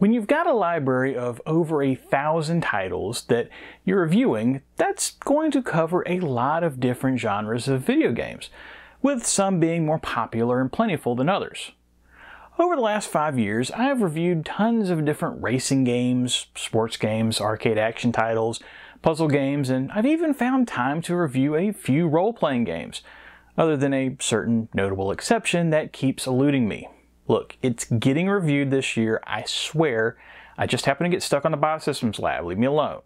When you've got a library of over a thousand titles that you're reviewing, that's going to cover a lot of different genres of video games, with some being more popular and plentiful than others. Over the last five years, I have reviewed tons of different racing games, sports games, arcade action titles, puzzle games, and I've even found time to review a few role playing games, other than a certain notable exception that keeps eluding me Look, it's getting reviewed this year, I swear. I just happen to get stuck on the Biosystems lab, leave me alone.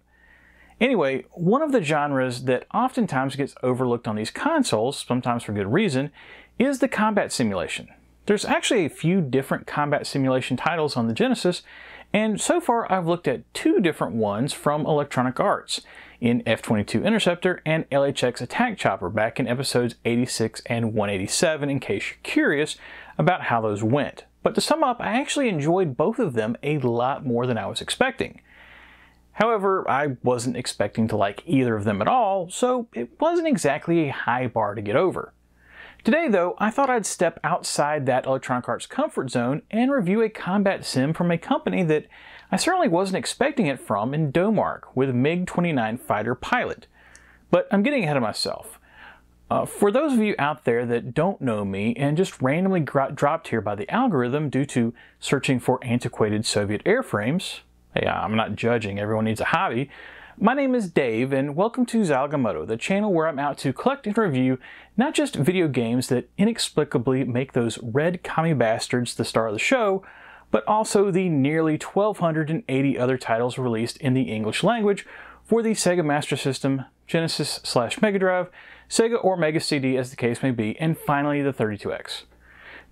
Anyway, one of the genres that oftentimes gets overlooked on these consoles, sometimes for good reason, is the combat simulation. There's actually a few different combat simulation titles on the Genesis, and so far I've looked at two different ones from Electronic Arts in F-22 Interceptor and LHX Attack Chopper back in episodes 86 and 187 in case you're curious, about how those went. But to sum up, I actually enjoyed both of them a lot more than I was expecting. However, I wasn't expecting to like either of them at all, so it wasn't exactly a high bar to get over. Today, though, I thought I'd step outside that Electronic Arts comfort zone and review a combat sim from a company that I certainly wasn't expecting it from in Domark with MiG-29 Fighter Pilot. But I'm getting ahead of myself. Uh, for those of you out there that don't know me and just randomly dropped here by the algorithm due to searching for antiquated Soviet airframes, hey, I'm not judging, everyone needs a hobby. My name is Dave, and welcome to Zilog and Moto, the channel where I'm out to collect and review not just video games that inexplicably make those red commie bastards the star of the show, but also the nearly 1,280 other titles released in the English language for the Sega Master System, Genesis slash Mega Drive, Sega or Mega CD as the case may be, and finally the 32X.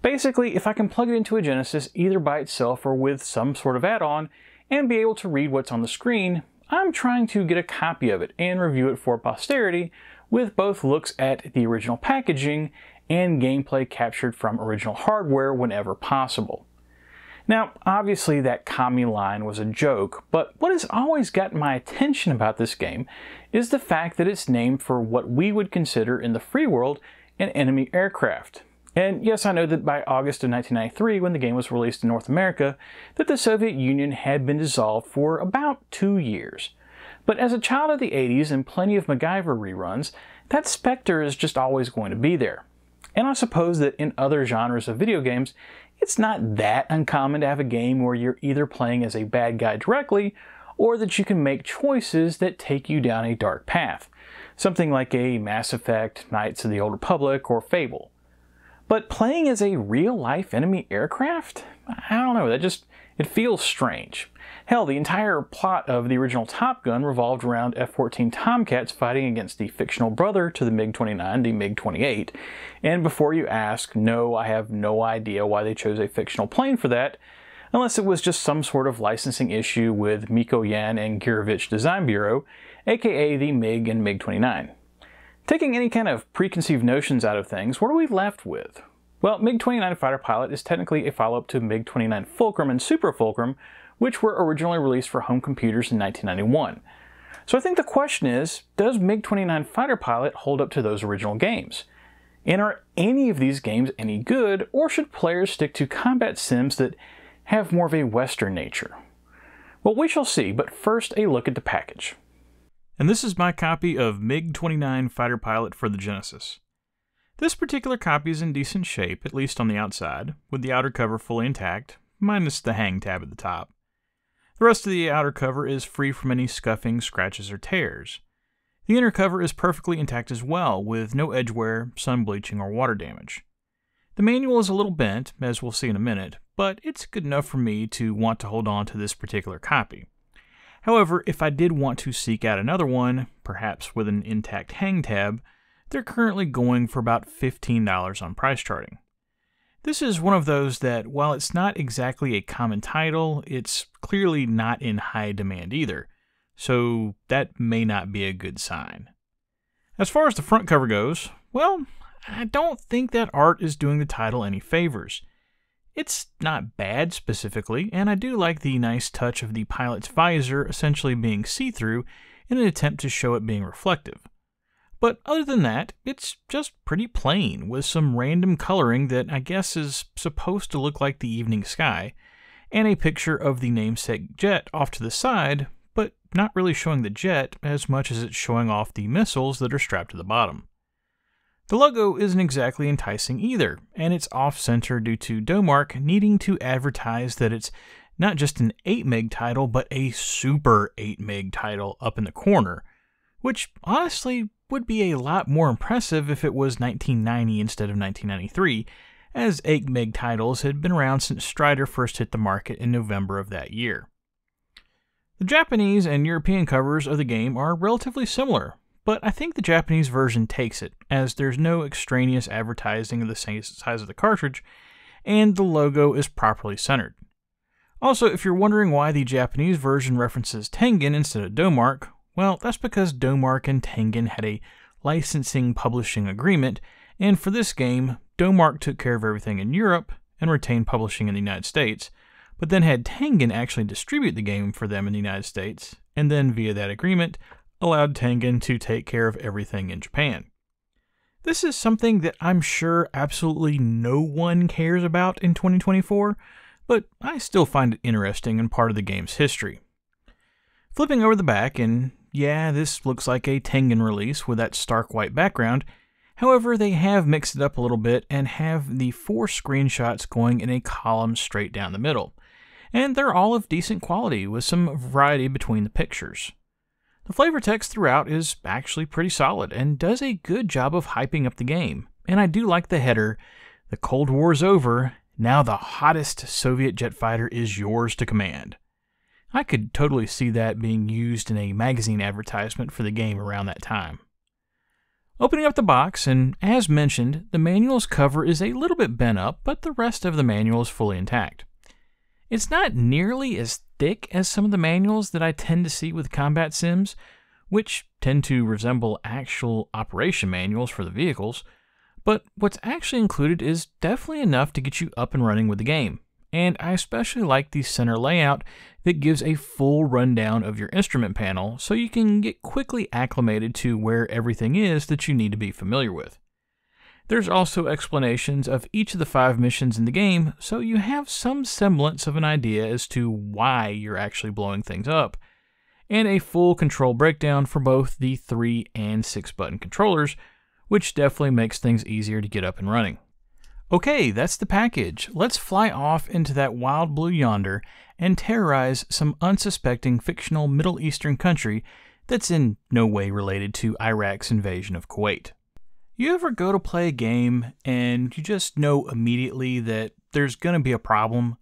Basically, if I can plug it into a Genesis either by itself or with some sort of add-on, and be able to read what's on the screen, I'm trying to get a copy of it and review it for posterity with both looks at the original packaging and gameplay captured from original hardware whenever possible. Now, obviously that commie line was a joke, but what has always gotten my attention about this game is the fact that it's named for what we would consider in the free world an enemy aircraft. And yes, I know that by August of 1993, when the game was released in North America, that the Soviet Union had been dissolved for about two years. But as a child of the 80s and plenty of MacGyver reruns, that specter is just always going to be there. And I suppose that in other genres of video games, it's not that uncommon to have a game where you're either playing as a bad guy directly, or that you can make choices that take you down a dark path. Something like a Mass Effect, Knights of the Old Republic, or Fable. But playing as a real life enemy aircraft? I don't know, that just, it feels strange. Hell, the entire plot of the original Top Gun revolved around F-14 Tomcats fighting against the fictional brother to the MiG-29, the MiG-28. And before you ask, no, I have no idea why they chose a fictional plane for that, unless it was just some sort of licensing issue with Mikoyan and Gurevich Design Bureau, aka the MiG and MiG-29. Taking any kind of preconceived notions out of things, what are we left with? Well, MiG-29 Fighter Pilot is technically a follow-up to MiG-29 Fulcrum and Super Fulcrum, which were originally released for home computers in 1991. So I think the question is, does MiG-29 Fighter Pilot hold up to those original games? And are any of these games any good, or should players stick to combat sims that have more of a Western nature? Well, we shall see, but first a look at the package. And this is my copy of MiG-29 Fighter Pilot for the Genesis. This particular copy is in decent shape, at least on the outside, with the outer cover fully intact, minus the hang tab at the top. The rest of the outer cover is free from any scuffing, scratches, or tears. The inner cover is perfectly intact as well, with no edge wear, sun bleaching, or water damage. The manual is a little bent, as we'll see in a minute, but it's good enough for me to want to hold on to this particular copy. However, if I did want to seek out another one, perhaps with an intact hang tab, they're currently going for about $15 on price charting. This is one of those that, while it's not exactly a common title, it's clearly not in high demand either, so that may not be a good sign. As far as the front cover goes, well, I don't think that art is doing the title any favors. It's not bad specifically, and I do like the nice touch of the pilot's visor essentially being see through in an attempt to show it being reflective. But other than that, it's just pretty plain, with some random coloring that I guess is supposed to look like the evening sky, and a picture of the namesake jet off to the side, but not really showing the jet as much as it's showing off the missiles that are strapped to the bottom. The logo isn't exactly enticing either, and it's off center due to Domark needing to advertise that it's not just an 8 meg title, but a super 8 meg title up in the corner, which honestly would be a lot more impressive if it was 1990 instead of 1993, as 8 meg titles had been around since Strider first hit the market in November of that year. The Japanese and European covers of the game are relatively similar, but I think the Japanese version takes it, as there's no extraneous advertising of the size of the cartridge, and the logo is properly centered. Also, if you're wondering why the Japanese version references Tengen instead of Domark, well, that's because Domark and Tengen had a licensing publishing agreement, and for this game, Domark took care of everything in Europe and retained publishing in the United States, but then had Tengen actually distribute the game for them in the United States, and then via that agreement, allowed Tengen to take care of everything in Japan. This is something that I'm sure absolutely no one cares about in 2024, but I still find it interesting and part of the game's history. Flipping over the back, and yeah, this looks like a Tengen release with that stark white background, However, they have mixed it up a little bit and have the four screenshots going in a column straight down the middle. And they're all of decent quality with some variety between the pictures. The flavor text throughout is actually pretty solid and does a good job of hyping up the game. And I do like the header The Cold War's over, now the hottest Soviet jet fighter is yours to command. I could totally see that being used in a magazine advertisement for the game around that time. Opening up the box, and as mentioned, the manual's cover is a little bit bent up, but the rest of the manual is fully intact. It's not nearly as thick as some of the manuals that I tend to see with combat sims, which tend to resemble actual operation manuals for the vehicles, but what's actually included is definitely enough to get you up and running with the game and I especially like the center layout that gives a full rundown of your instrument panel so you can get quickly acclimated to where everything is that you need to be familiar with. There's also explanations of each of the five missions in the game so you have some semblance of an idea as to why you're actually blowing things up, and a full control breakdown for both the 3 and 6 button controllers, which definitely makes things easier to get up and running. Okay, that's the package. Let's fly off into that wild blue yonder and terrorize some unsuspecting fictional Middle Eastern country that's in no way related to Iraq's invasion of Kuwait. You ever go to play a game and you just know immediately that there's going to be a problem?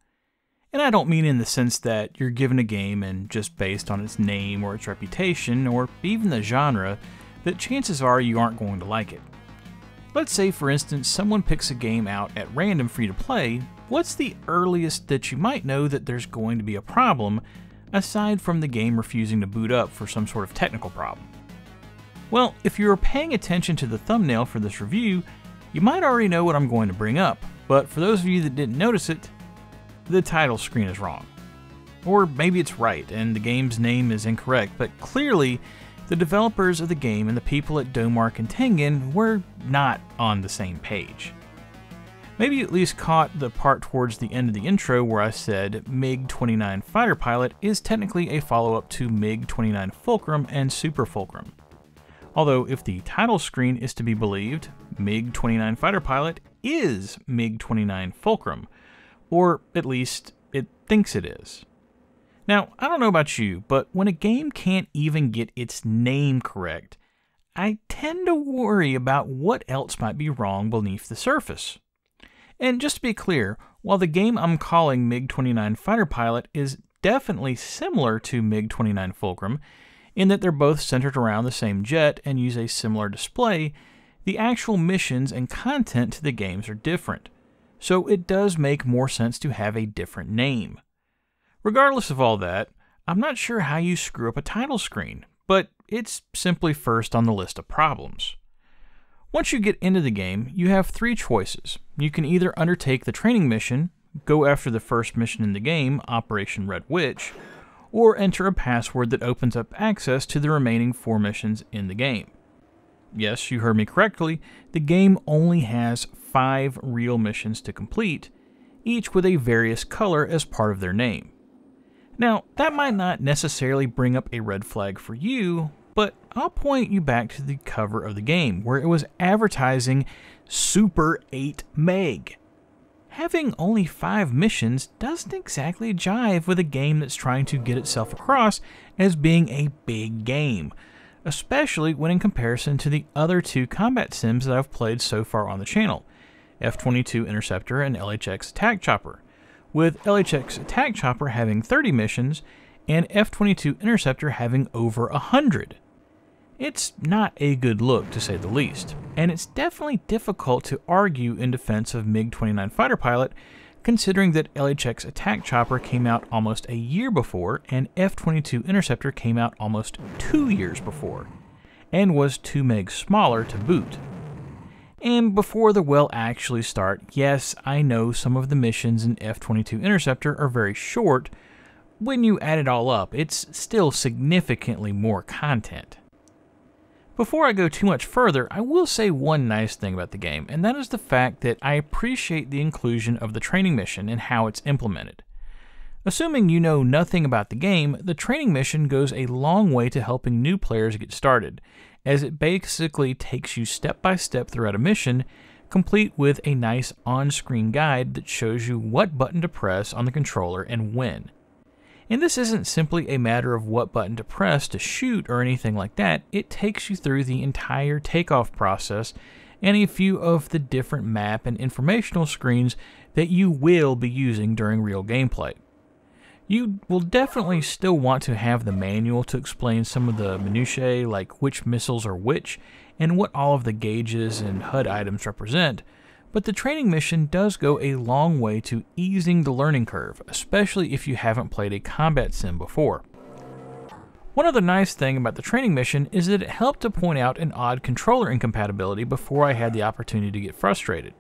And I don't mean in the sense that you're given a game and just based on its name or its reputation or even the genre, that chances are you aren't going to like it. Let's say, for instance, someone picks a game out at random for you to play, what's the earliest that you might know that there's going to be a problem, aside from the game refusing to boot up for some sort of technical problem? Well, if you were paying attention to the thumbnail for this review, you might already know what I'm going to bring up, but for those of you that didn't notice it, the title screen is wrong. Or maybe it's right and the game's name is incorrect, but clearly the developers of the game and the people at Domark and Tengen were not on the same page. Maybe you at least caught the part towards the end of the intro where I said MiG-29 Fighter Pilot is technically a follow-up to MiG-29 Fulcrum and Super Fulcrum. Although if the title screen is to be believed, MiG-29 Fighter Pilot is MiG-29 Fulcrum, or at least it thinks it is. Now, I don't know about you, but when a game can't even get its name correct, I tend to worry about what else might be wrong beneath the surface. And just to be clear, while the game I'm calling MiG 29 Fighter Pilot is definitely similar to MiG 29 Fulcrum, in that they're both centered around the same jet and use a similar display, the actual missions and content to the games are different. So it does make more sense to have a different name. Regardless of all that, I'm not sure how you screw up a title screen, but it's simply first on the list of problems. Once you get into the game, you have three choices. You can either undertake the training mission, go after the first mission in the game, Operation Red Witch, or enter a password that opens up access to the remaining four missions in the game. Yes, you heard me correctly, the game only has five real missions to complete, each with a various color as part of their name. Now, that might not necessarily bring up a red flag for you, but I'll point you back to the cover of the game, where it was advertising Super 8 Meg. Having only 5 missions doesn't exactly jive with a game that's trying to get itself across as being a big game, especially when in comparison to the other two combat sims that I've played so far on the channel F 22 Interceptor and LHX Attack Chopper, with LHX Attack Chopper having 30 missions and F 22 Interceptor having over 100. It's not a good look, to say the least, and it's definitely difficult to argue in defense of MiG 29 fighter pilot, considering that LHX Attack Chopper came out almost a year before and F 22 Interceptor came out almost two years before, and was 2 meg smaller to boot. And before the well actually start, yes, I know some of the missions in F 22 Interceptor are very short. When you add it all up, it's still significantly more content. Before I go too much further, I will say one nice thing about the game, and that is the fact that I appreciate the inclusion of the training mission and how it's implemented. Assuming you know nothing about the game, the training mission goes a long way to helping new players get started, as it basically takes you step by step throughout a mission, complete with a nice on screen guide that shows you what button to press on the controller and when. And this isn't simply a matter of what button to press to shoot or anything like that, it takes you through the entire takeoff process and a few of the different map and informational screens that you will be using during real gameplay. You will definitely still want to have the manual to explain some of the minutiae like which missiles are which and what all of the gauges and HUD items represent, but the training mission does go a long way to easing the learning curve, especially if you haven't played a combat sim before. One other nice thing about the training mission is that it helped to point out an odd controller incompatibility before I had the opportunity to get frustrated.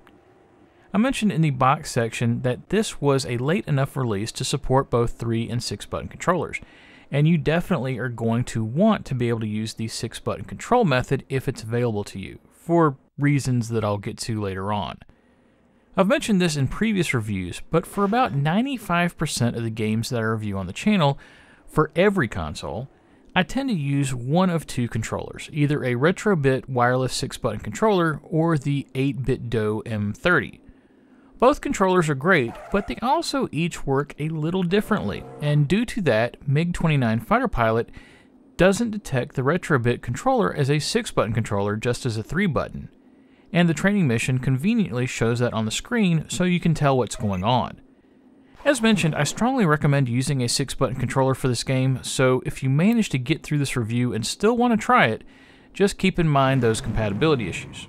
I mentioned in the box section that this was a late enough release to support both 3 and 6 button controllers, and you definitely are going to want to be able to use the 6 button control method if it's available to you, for reasons that I'll get to later on. I've mentioned this in previous reviews, but for about 95% of the games that I review on the channel, for every console, I tend to use one of two controllers, either a Retrobit wireless 6 button controller or the 8 BitDo M30. Both controllers are great, but they also each work a little differently, and due to that, MiG-29 Fighter Pilot doesn't detect the Retrobit controller as a 6-button controller just as a 3-button and the training mission conveniently shows that on the screen so you can tell what's going on. As mentioned, I strongly recommend using a 6-button controller for this game, so if you manage to get through this review and still want to try it, just keep in mind those compatibility issues.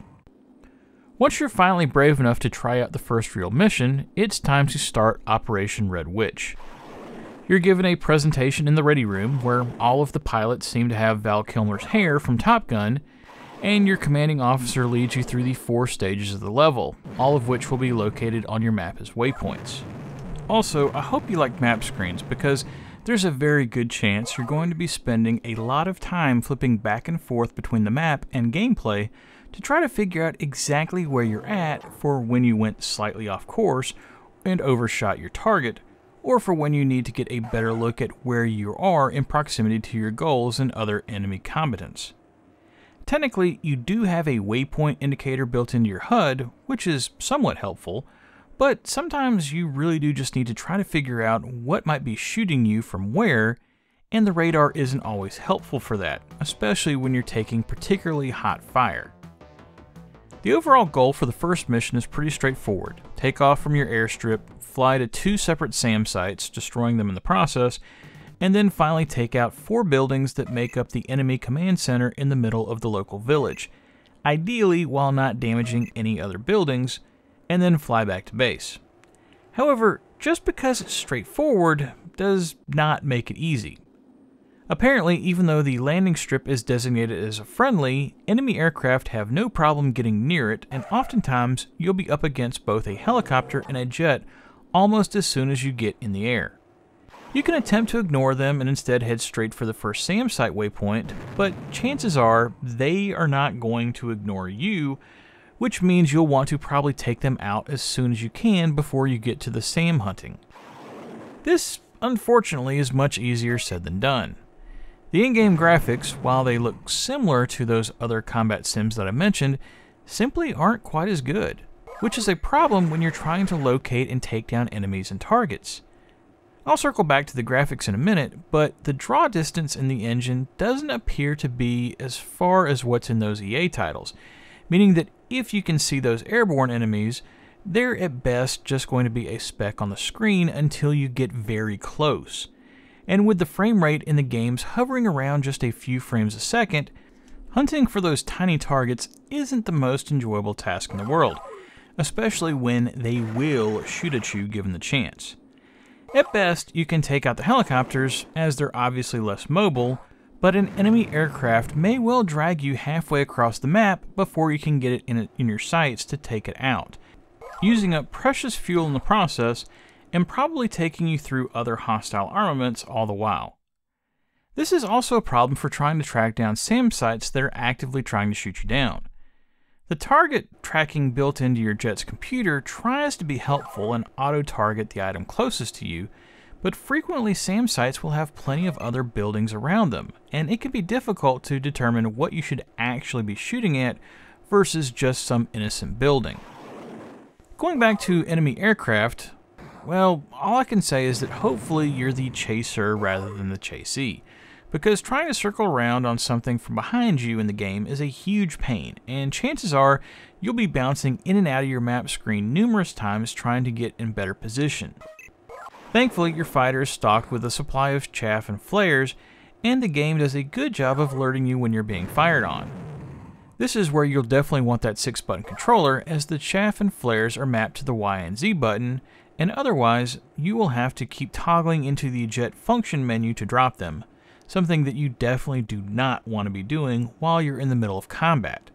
Once you're finally brave enough to try out the first real mission, it's time to start Operation Red Witch. You're given a presentation in the ready room where all of the pilots seem to have Val Kilmer's hair from Top Gun, and your commanding officer leads you through the four stages of the level, all of which will be located on your map as waypoints. Also, I hope you like map screens because there's a very good chance you're going to be spending a lot of time flipping back and forth between the map and gameplay to try to figure out exactly where you're at for when you went slightly off course and overshot your target, or for when you need to get a better look at where you are in proximity to your goals and other enemy combatants. Technically, you do have a waypoint indicator built into your HUD, which is somewhat helpful, but sometimes you really do just need to try to figure out what might be shooting you from where, and the radar isn't always helpful for that, especially when you're taking particularly hot fire. The overall goal for the first mission is pretty straightforward. Take off from your airstrip, fly to two separate SAM sites, destroying them in the process, and then finally take out four buildings that make up the enemy command center in the middle of the local village, ideally while not damaging any other buildings, and then fly back to base. However, just because it's straightforward does not make it easy. Apparently, even though the landing strip is designated as a friendly, enemy aircraft have no problem getting near it, and oftentimes you'll be up against both a helicopter and a jet almost as soon as you get in the air. You can attempt to ignore them and instead head straight for the first SAM site waypoint, but chances are they are not going to ignore you which means you'll want to probably take them out as soon as you can before you get to the SAM hunting. This, unfortunately, is much easier said than done. The in-game graphics, while they look similar to those other combat sims that I mentioned, simply aren't quite as good, which is a problem when you're trying to locate and take down enemies and targets. I'll circle back to the graphics in a minute, but the draw distance in the engine doesn't appear to be as far as what's in those EA titles, meaning that if you can see those airborne enemies, they're at best just going to be a speck on the screen until you get very close. And with the frame rate in the games hovering around just a few frames a second, hunting for those tiny targets isn't the most enjoyable task in the world, especially when they will shoot at you given the chance. At best, you can take out the helicopters, as they're obviously less mobile, but an enemy aircraft may well drag you halfway across the map before you can get it in, in your sights to take it out, using up precious fuel in the process and probably taking you through other hostile armaments all the while. This is also a problem for trying to track down SAM sites that are actively trying to shoot you down. The target tracking built into your jet's computer tries to be helpful and auto-target the item closest to you, but frequently SAM sites will have plenty of other buildings around them, and it can be difficult to determine what you should actually be shooting at versus just some innocent building. Going back to enemy aircraft, well, all I can say is that hopefully you're the chaser rather than the chasee because trying to circle around on something from behind you in the game is a huge pain, and chances are you'll be bouncing in and out of your map screen numerous times trying to get in better position. Thankfully, your fighter is stocked with a supply of chaff and flares, and the game does a good job of alerting you when you're being fired on. This is where you'll definitely want that 6 button controller as the chaff and flares are mapped to the Y and Z button, and otherwise you will have to keep toggling into the jet function menu to drop them something that you definitely do not want to be doing while you're in the middle of combat.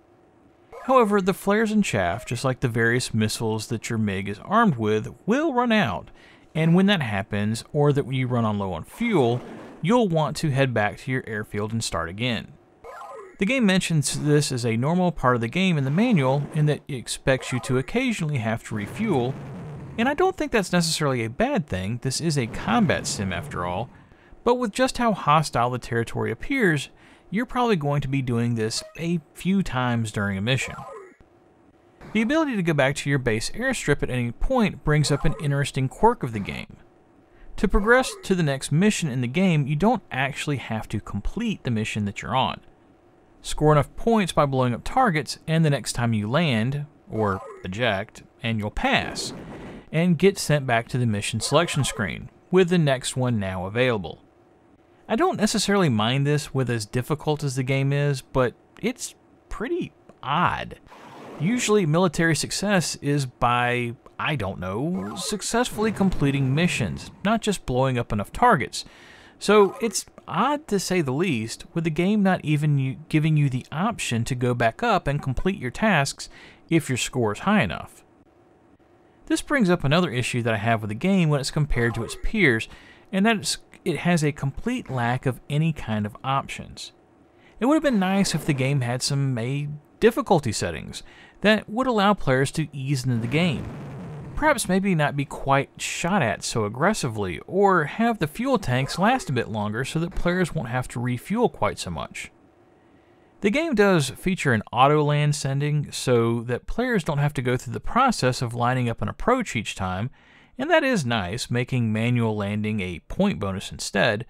However, the flares and chaff, just like the various missiles that your MiG is armed with, will run out, and when that happens, or that you run on low on fuel, you'll want to head back to your airfield and start again. The game mentions this as a normal part of the game in the manual, in that it expects you to occasionally have to refuel, and I don't think that's necessarily a bad thing, this is a combat sim after all, but with just how hostile the territory appears, you're probably going to be doing this a few times during a mission. The ability to go back to your base airstrip at any point brings up an interesting quirk of the game. To progress to the next mission in the game, you don't actually have to complete the mission that you're on. Score enough points by blowing up targets, and the next time you land, or eject, and you'll pass, and get sent back to the mission selection screen, with the next one now available. I don't necessarily mind this with as difficult as the game is, but it's pretty odd. Usually, military success is by, I don't know, successfully completing missions, not just blowing up enough targets. So it's odd to say the least, with the game not even giving you the option to go back up and complete your tasks if your score is high enough. This brings up another issue that I have with the game when it's compared to its peers, and that it has a complete lack of any kind of options. It would have been nice if the game had some a difficulty settings that would allow players to ease into the game. Perhaps maybe not be quite shot at so aggressively, or have the fuel tanks last a bit longer so that players won't have to refuel quite so much. The game does feature an auto land sending so that players don't have to go through the process of lining up an approach each time and that is nice, making manual landing a point bonus instead,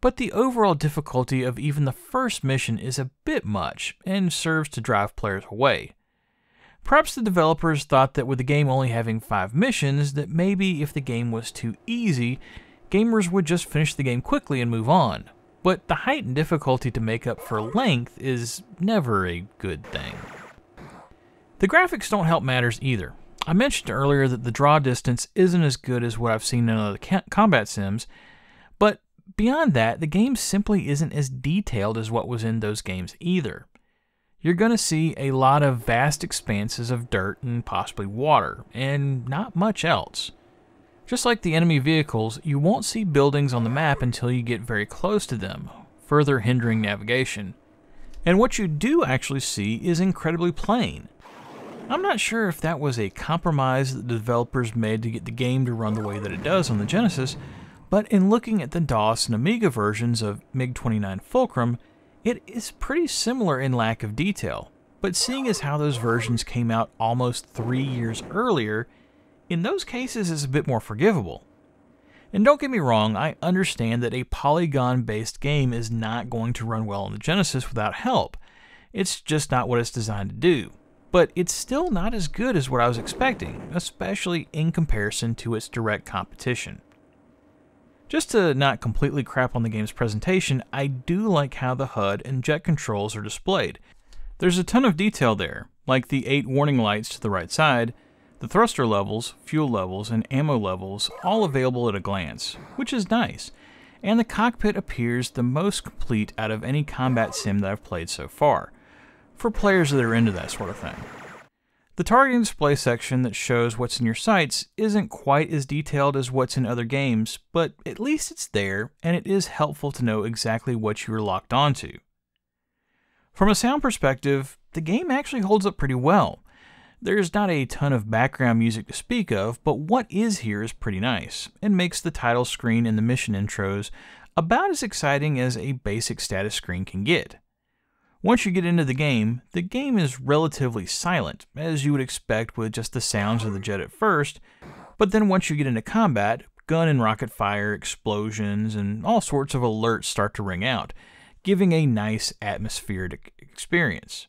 but the overall difficulty of even the first mission is a bit much and serves to drive players away. Perhaps the developers thought that with the game only having 5 missions, that maybe if the game was too easy, gamers would just finish the game quickly and move on. But the height and difficulty to make up for length is never a good thing. The graphics don't help matters either. I mentioned earlier that the draw distance isn't as good as what I've seen in other combat sims, but beyond that, the game simply isn't as detailed as what was in those games either. You're going to see a lot of vast expanses of dirt and possibly water, and not much else. Just like the enemy vehicles, you won't see buildings on the map until you get very close to them, further hindering navigation. And what you do actually see is incredibly plain. I'm not sure if that was a compromise that the developers made to get the game to run the way that it does on the Genesis, but in looking at the DOS and Amiga versions of MiG-29 Fulcrum, it is pretty similar in lack of detail. But seeing as how those versions came out almost three years earlier, in those cases it's a bit more forgivable. And don't get me wrong, I understand that a polygon based game is not going to run well on the Genesis without help. It's just not what it's designed to do. But it's still not as good as what I was expecting, especially in comparison to its direct competition. Just to not completely crap on the game's presentation, I do like how the HUD and jet controls are displayed. There's a ton of detail there, like the 8 warning lights to the right side, the thruster levels, fuel levels, and ammo levels all available at a glance, which is nice, and the cockpit appears the most complete out of any combat sim that I've played so far, for players that are into that sort of thing. The targeting display section that shows what's in your sights isn't quite as detailed as what's in other games, but at least it's there, and it is helpful to know exactly what you are locked onto. From a sound perspective, the game actually holds up pretty well. There's not a ton of background music to speak of, but what is here is pretty nice, and makes the title screen and the mission intros about as exciting as a basic status screen can get. Once you get into the game, the game is relatively silent, as you would expect with just the sounds of the jet at first, but then once you get into combat, gun and rocket fire, explosions, and all sorts of alerts start to ring out, giving a nice atmospheric experience.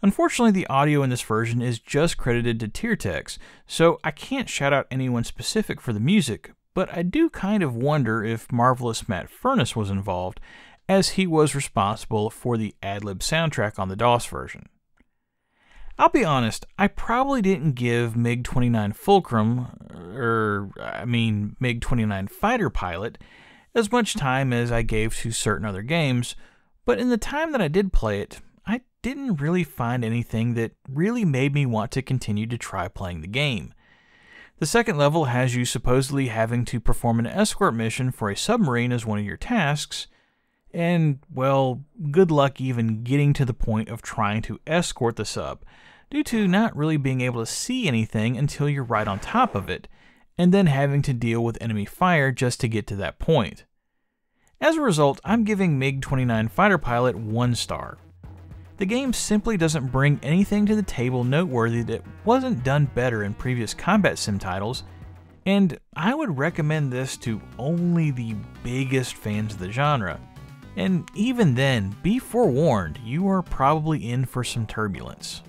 Unfortunately, the audio in this version is just credited to Tiertex, so I can't shout out anyone specific for the music, but I do kind of wonder if Marvelous Matt Furniss was involved, as he was responsible for the AdLib soundtrack on the DOS version. I'll be honest, I probably didn't give MiG-29 Fulcrum, or I mean MiG-29 Fighter Pilot, as much time as I gave to certain other games, but in the time that I did play it, didn't really find anything that really made me want to continue to try playing the game. The second level has you supposedly having to perform an escort mission for a submarine as one of your tasks, and, well, good luck even getting to the point of trying to escort the sub, due to not really being able to see anything until you're right on top of it, and then having to deal with enemy fire just to get to that point. As a result, I'm giving MiG 29 Fighter Pilot 1 star, the game simply doesn't bring anything to the table noteworthy that wasn't done better in previous combat sim titles, and I would recommend this to only the biggest fans of the genre. And even then, be forewarned, you are probably in for some turbulence.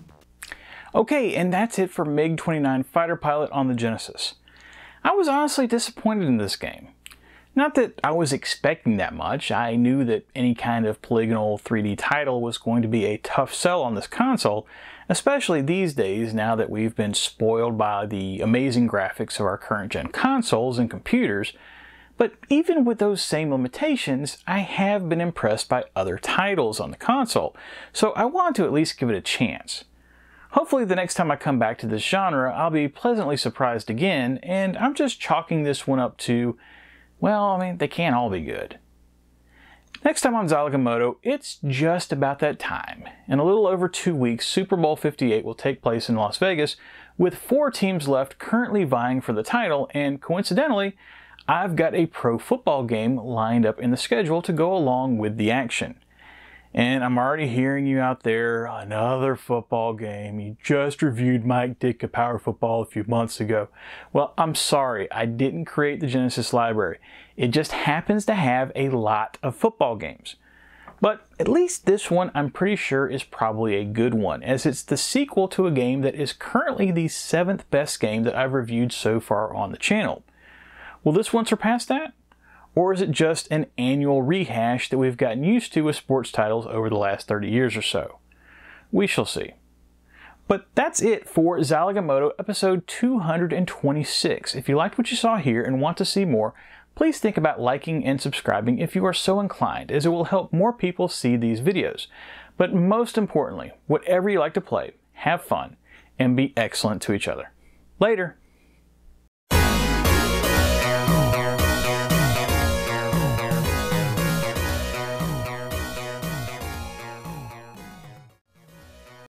Okay, and that's it for MiG-29 Fighter Pilot on the Genesis. I was honestly disappointed in this game. Not that I was expecting that much, I knew that any kind of polygonal 3D title was going to be a tough sell on this console, especially these days now that we've been spoiled by the amazing graphics of our current gen consoles and computers. But even with those same limitations, I have been impressed by other titles on the console, so I want to at least give it a chance. Hopefully the next time I come back to this genre, I'll be pleasantly surprised again, and I'm just chalking this one up to well, I mean, they can't all be good. Next time on Zilog and Moto, it's just about that time. In a little over two weeks, Super Bowl 58 will take place in Las Vegas, with four teams left currently vying for the title, and coincidentally, I've got a pro football game lined up in the schedule to go along with the action. And I'm already hearing you out there, another football game. You just reviewed Mike Ditka Power Football a few months ago. Well, I'm sorry, I didn't create the Genesis library. It just happens to have a lot of football games. But at least this one I'm pretty sure is probably a good one, as it's the sequel to a game that is currently the seventh best game that I've reviewed so far on the channel. Will this one surpass that? Or is it just an annual rehash that we've gotten used to with sports titles over the last 30 years or so? We shall see. But that's it for Zilog and Moto episode 226. If you liked what you saw here and want to see more, please think about liking and subscribing if you are so inclined, as it will help more people see these videos. But most importantly, whatever you like to play, have fun and be excellent to each other. Later!